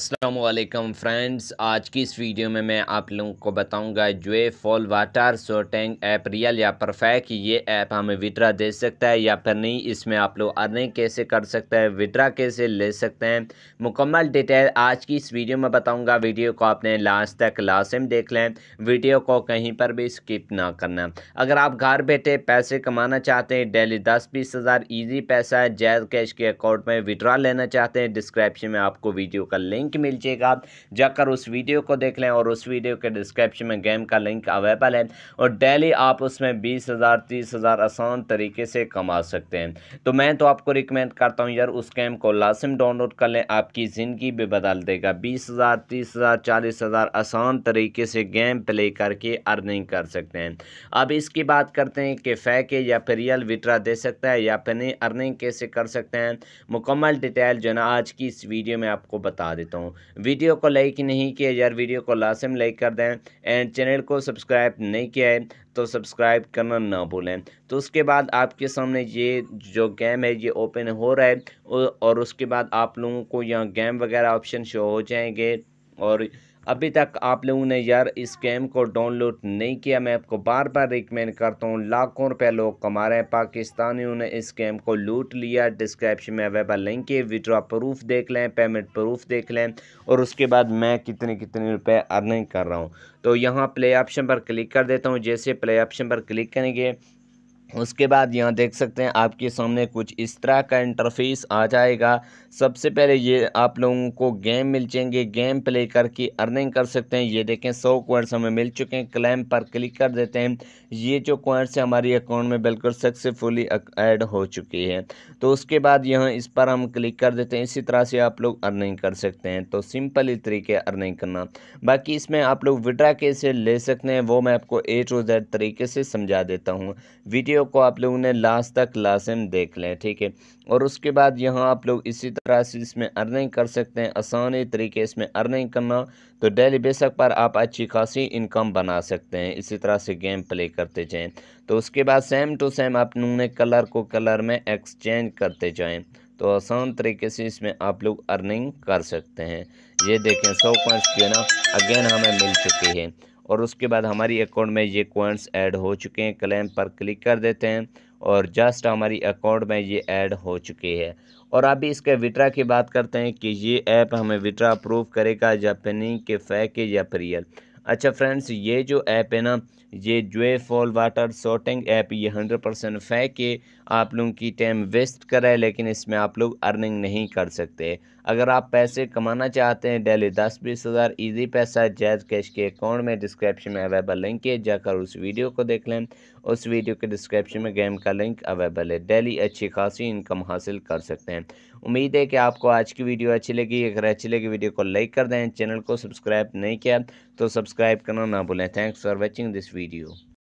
Aslam friends, आज की इस वीडियो में मैं आप लोगों को बताऊँगा जो fall water sorting app real या परफेक्ट, ये ऐप हमें विड्रा दे सकता है या फिर नहीं, इसमें आप लोग अर्निंग कैसे कर सकते हैं, विड्रा कैसे ले सकते हैं, मुकम्मल डिटेल आज की इस वीडियो में बताऊँगा। वीडियो को आपने लास्ट तक लाजम देख लें, वीडियो को कहीं पर भी स्किप ना करना। अगर आप घर बैठे पैसे कमाना चाहते हैं, डेली दस बीस हज़ार ईजी पैसा जैज कैश के अकाउंट में विड्रा लेना चाहते हैं, डिस्क्रिप्शन में आपको वीडियो का लिंक लिंक मिल जाएगा। जाकर उस वीडियो को देख लें और उस वीडियो के डिस्क्रिप्शन में गेम का लिंक अवेलेबल है और डेली आप उसमें बीस हज़ार, तीस हज़ार आसान तरीके से कमा सकते हैं। तो मैं तो आपको रिकमेंड करता हूँ, यार, उस गेम को लाजम डाउनलोड कर लें। आपकी ज़िंदगी भी बदल देगा। बीस हज़ार, तीस हज़ार, चालीस हज़ार आसान तरीके से गेम प्ले करके अर्निंग कर सकते हैं। अब इसकी बात करते हैं कि फैके या फिर रियल विट्रा दे सकता है या फिर नहीं अर्निंग कैसे कर सकते हैं। मुकम्मल डिटेल जो ना, आज की इस वीडियो में आपको बता देता हूँ। वीडियो को लाइक नहीं किया यार, वीडियो को लाजम लाइक कर दें एंड चैनल को सब्सक्राइब नहीं किया है तो सब्सक्राइब करना ना भूलें। तो उसके बाद आपके सामने ये जो गेम है, ये ओपन हो रहा है, और उसके बाद आप लोगों को यहाँ गेम वगैरह ऑप्शन शो हो जाएँगे, और अभी तक आप लोगों ने यार इस गेम को डाउनलोड नहीं किया। मैं आपको बार बार रिकमेंड करता हूँ। लाखों रुपए लोग कमा रहे हैं। पाकिस्तानियों ने इस गेम को लूट लिया। डिस्क्रिप्शन में अवेलेबल लिंक है। विड्रॉ प्रूफ देख लें पेमेंट प्रूफ देख लें और उसके बाद मैं कितने कितने रुपए अर्निंग कर रहा हूँ। तो यहाँ प्ले ऑप्शन पर क्लिक कर देता हूँ। जैसे प्ले ऑप्शन पर क्लिक करेंगे उसके बाद यहाँ देख सकते हैं, आपके सामने कुछ इस तरह का इंटरफेस आ जाएगा। सबसे पहले ये आप लोगों को गेम मिल जाएँगे। गेम प्ले करके अर्निंग कर सकते हैं। ये देखें, सौ क्वार्ट्स हमें मिल चुके हैं। क्लेम पर क्लिक कर देते हैं। ये जो क्वार्ट्स है, हमारी अकाउंट में बिल्कुल सक्सेसफुली ऐड हो चुकी है। तो उसके बाद यहाँ इस पर हम क्लिक कर देते हैं। इसी तरह से आप लोग अर्निंग कर सकते हैं। तो सिंपल ही तरीके अर्निंग करना। बाकी इसमें आप लोग विड्रा कैसे ले सकते हैं, वो मैं आपको ए टू जेड तरीके से समझा देता हूँ। वीडियो वीडियो को आप लोगों ने लास्ट तक लाजम देख लें, ठीक है? और उसके बाद यहाँ आप लोग इसी तरह से इसमें अर्निंग कर सकते हैं, आसानी तरीके इसमें अर्निंग करना। तो डेली बेसक पर आप अच्छी खासी इनकम बना सकते हैं, इसी तरह से गेम प्ले करते जाएँ। तो उसके बाद सेम टू सेम आप लोगों कलर को कलर में एक्सचेंज करते जाएँ। तो आसान तरीके से इसमें आप लोग अर्निंग कर सकते हैं। ये देखें, सौ पॉइंट्स जो है ना, अगेन हमें मिल चुकी है। और उसके बाद हमारी अकाउंट में ये कॉइन्स ऐड हो चुके हैं। क्लेम पर क्लिक कर देते हैं और जस्ट हमारी अकाउंट में ये ऐड हो चुके हैं। और अभी इसके विड्रा की बात करते हैं कि ये ऐप हमें विड्रा अप्रूव करेगा या पेनिंग के फैक या रियल अच्छा फ्रेंड्स, ये जो ऐप है ना, ये जो फॉल वाटर सॉर्टिंग ऐप, ये हंड्रेड परसेंट फैक है। आप लोगों की टाइम वेस्ट कर है, लेकिन इसमें आप लोग अर्निंग नहीं कर सकते। अगर आप पैसे कमाना चाहते हैं, डेली दस बीस हज़ार ईजी पैसा जैज कैश के अकाउंट में, डिस्क्रिप्शन में अवेलेबल लिंक है, जाकर उस वीडियो को देख लें। उस वीडियो के डिस्क्रिप्शन में गेम का लिंक अवेलेबल है। डेली अच्छी खासी इनकम हासिल कर सकते हैं। उम्मीद है कि आपको आज की वीडियो अच्छी लगी। अगर अच्छी लगी, वीडियो को लाइक कर दें। चैनल को सब्सक्राइब नहीं किया तो सब्सक्राइब करना ना भूलें। Thanks for watching this video